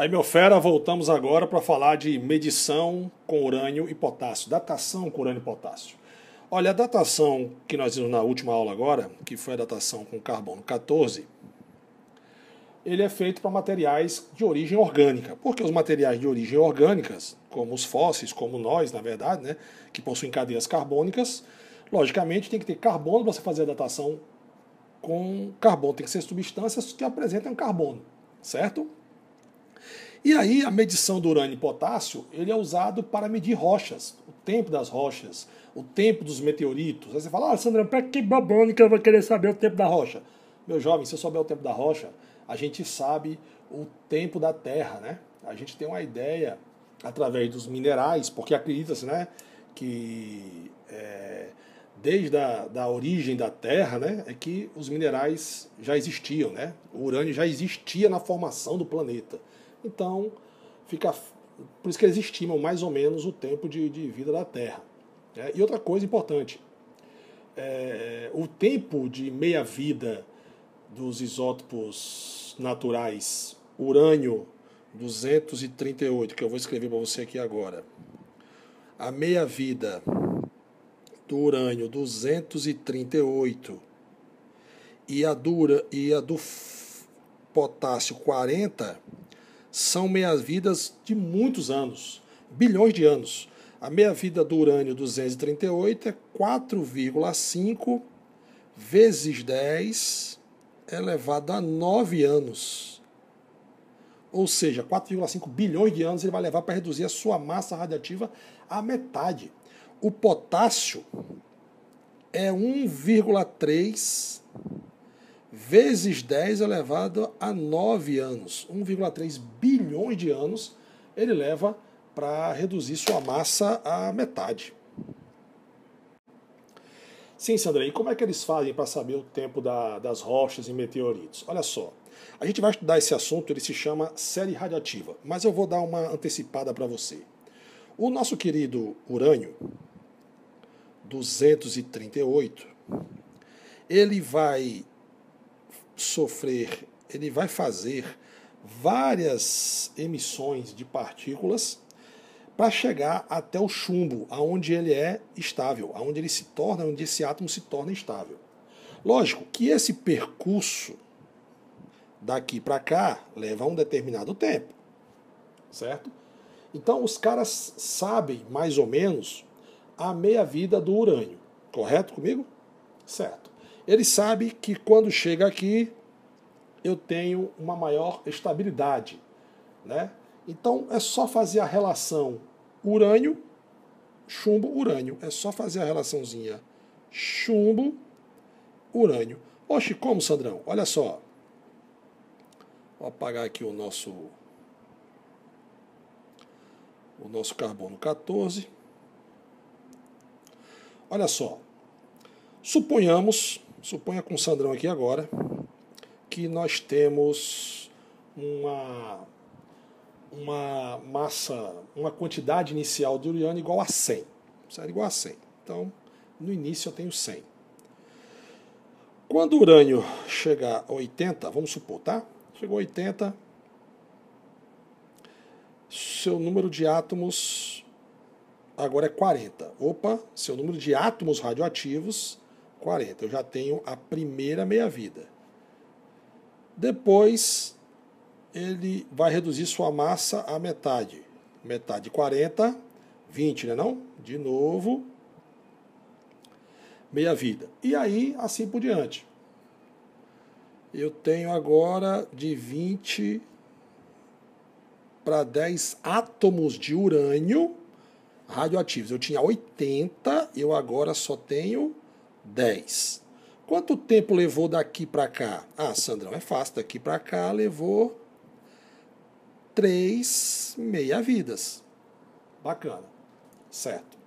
Aí, meu fera, voltamos agora para falar de medição com urânio e potássio, datação com urânio e potássio. Olha, a datação que nós vimos na última aula agora, que foi a datação com carbono 14, ele é feito para materiais de origem orgânica, porque os materiais de origem orgânicas, como os fósseis, como nós, na verdade, né, que possuem cadeias carbônicas, logicamente tem que ter carbono para você fazer a datação com carbono, tem que ser substâncias que apresentam carbono, certo? E aí a medição do urânio e potássio ele é usado para medir rochas, o tempo das rochas, o tempo dos meteoritos. Aí você fala, ah, Sandra, para que babone que eu vou querer saber o tempo da rocha? Meu jovem, se eu souber o tempo da rocha, a gente sabe o tempo da Terra, né? A gente tem uma ideia através dos minerais, porque acredita-se, né, que é, desde a da origem da Terra, né, é que os minerais já existiam, né? O urânio já existia na formação do planeta. Então, fica por isso que eles estimam mais ou menos o tempo de, de vida da Terra. É, e outra coisa importante, é, o tempo de meia-vida dos isótopos naturais urânio 238, que eu vou escrever para você aqui agora. A meia-vida do urânio 238 e a, dura, e a do potássio 40 são meia-vidas de muitos anos, bilhões de anos. A meia-vida do urânio 238 é 4,5 vezes 10 elevado a 9 anos. Ou seja, 4,5 bilhões de anos ele vai levar para reduzir a sua massa radiativa à metade. O potássio é 1,3 vezes 10 elevado a 9 anos. 1,3 bilhões de anos ele leva para reduzir sua massa à metade. Sim, Sandra, e como é que eles fazem para saber o tempo da, das rochas e meteoritos? Olha só, a gente vai estudar esse assunto, ele se chama série radiativa, mas eu vou dar uma antecipada para você. O nosso querido urânio 238, ele vai sofrer, ele vai fazer várias emissões de partículas para chegar até o chumbo, aonde ele é estável, aonde ele se torna, onde esse átomo se torna estável. Lógico que esse percurso daqui para cá leva um determinado tempo, certo? Então os caras sabem mais ou menos a meia-vida do urânio, correto comigo? Certo. Ele sabe que quando chega aqui eu tenho uma maior estabilidade. Né? Então é só fazer a relação urânio, chumbo, urânio. É só fazer a relaçãozinha chumbo, urânio. Oxe, como, Sandrão? Olha só. Vou apagar aqui o nosso o nosso carbono 14. Olha só. Suponhamos Suponha com o Sandrão aqui agora que nós temos uma, uma massa, uma quantidade inicial de urânio igual a 100. Certo? Igual a 100. Então, no início eu tenho 100. Quando o urânio chegar a 80, vamos supor, tá? Chegou a 80, seu número de átomos agora é 40. Opa, seu número de átomos radioativos 40. Eu já tenho a primeira meia-vida. Depois, ele vai reduzir sua massa à metade. Metade 40, 20, né não? De novo, meia-vida. E aí, assim por diante. Eu tenho agora de 20 para 10 átomos de urânio radioativos. Eu tinha 80, eu agora só tenho 10. Quanto tempo levou daqui para cá? Ah, Sandrão, é fácil. Daqui para cá levou 3 meia-vidas. Bacana. Certo.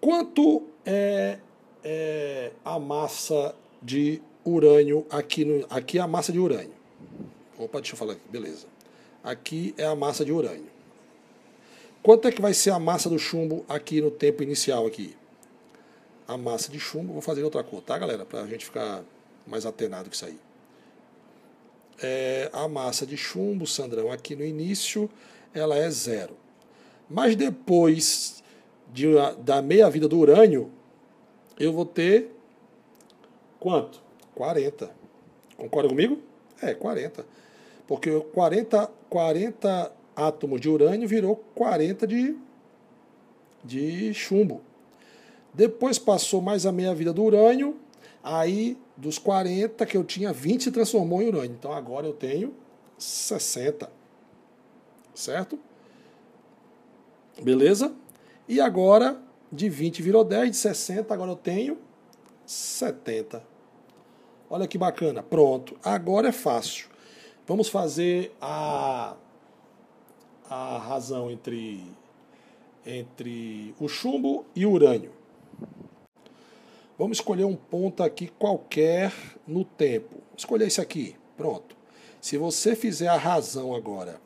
Quanto é, é, a massa de urânio aqui no. Aqui é a massa de urânio. Opa, deixa eu falar aqui. Beleza. Aqui é a massa de urânio. Quanto é que vai ser a massa do chumbo aqui no tempo inicial aqui? A massa de chumbo. Vou fazer outra cor, tá, galera? Para a gente ficar mais atenado com isso aí. é, a massa de chumbo, Sandrão, aqui no início, ela é zero. Mas depois de, da meia-vida do urânio, eu vou ter quanto? 40. Concorda comigo? É, 40. Porque 40, 40 átomos de urânio virou 40 de, de chumbo. Depois passou mais a meia-vida do urânio, aí dos 40 que eu tinha, 20 se transformou em urânio. Então agora eu tenho 60. Certo? Beleza? E agora, de 20 virou 10, de 60, agora eu tenho 70. Olha que bacana. Pronto. Agora é fácil. Vamos fazer a, a razão entre, entre o chumbo e o urânio. Vamos escolher um ponto aqui qualquer no tempo. Escolher esse aqui. Pronto. Se você fizer a razão agora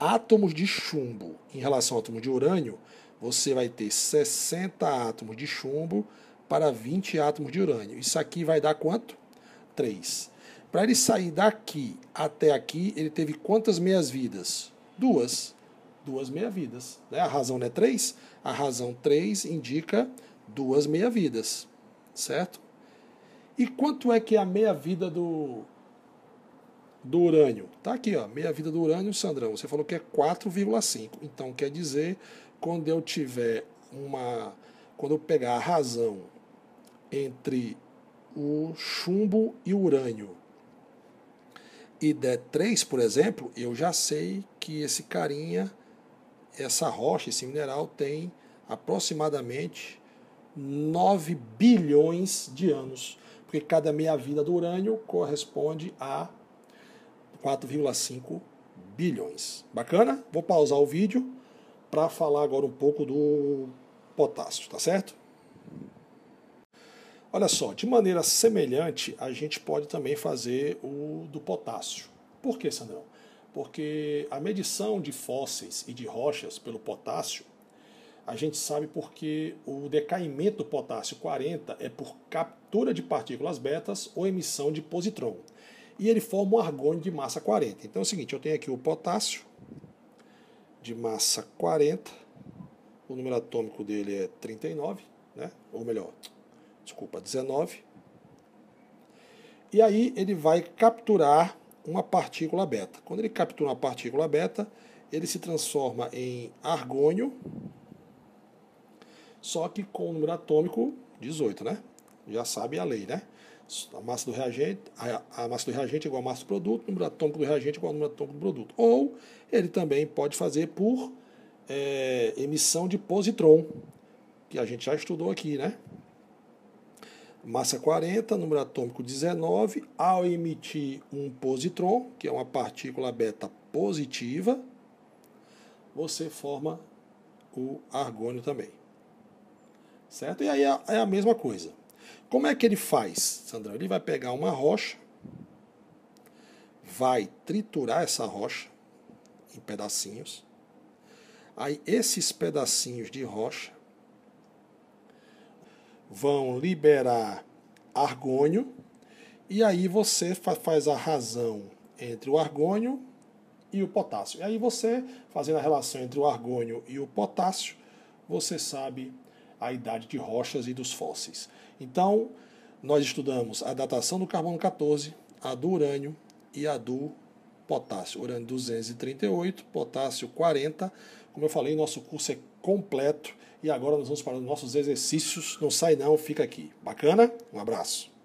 átomos de chumbo em relação ao átomo de urânio, você vai ter 60 átomos de chumbo para 20 átomos de urânio. Isso aqui vai dar quanto? 3. Para ele sair daqui até aqui, ele teve quantas meias-vidas? Duas. Duas meia-vidas. Né? A razão não é 3? A razão 3 indica duas meia-vidas. Certo? E quanto é que é a meia-vida do, do urânio. Tá aqui, ó, meia vida do urânio, Sandrão. Você falou que é 4,5. Então quer dizer, quando eu tiver uma. Quando eu pegar a razão entre o chumbo e o urânio e der 3, por exemplo, eu já sei que esse carinha, essa rocha, esse mineral tem aproximadamente 9 bilhões de anos, porque cada meia vida do urânio corresponde a 4,5 bilhões. Bacana? Vou pausar o vídeo para falar agora um pouco do potássio, tá certo? Olha só, de maneira semelhante, a gente pode também fazer o do potássio. Por que, Sandrão? Porque a medição de fósseis e de rochas pelo potássio, a gente sabe porque o decaimento do potássio 40 é por captura de partículas betas ou emissão de positron e ele forma um argônio de massa 40. Então é o seguinte, eu tenho aqui o potássio de massa 40, o número atômico dele é 39, né? ou melhor, desculpa, 19. E aí ele vai capturar uma partícula beta. Quando ele captura uma partícula beta, ele se transforma em argônio, só que com o número atômico 18, né? Já sabe a lei, né? a massa do reagente, a, a, massa do reagente é igual à massa do produto, o número atômico do reagente é igual ao número atômico do produto. Ou ele também pode fazer por é, emissão de positron, que a gente já estudou aqui, né? Massa 40, número atômico 19, ao emitir um positron, que é uma partícula beta positiva, você forma o argônio também. Certo? E aí é, é a mesma coisa. Como é que ele faz, Sandrão? Ele vai pegar uma rocha, vai triturar essa rocha em pedacinhos. Aí esses pedacinhos de rocha vão liberar argônio e aí você faz a razão entre o argônio e o potássio. E aí você, fazendo a relação entre o argônio e o potássio, você sabe a idade de rochas e dos fósseis. Então, nós estudamos a datação do carbono 14, a do urânio e a do potássio. Urânio 238, potássio 40. Como eu falei, nosso curso é completo e agora nós vamos para os nossos exercícios. Não sai não, fica aqui. Bacana? Um abraço.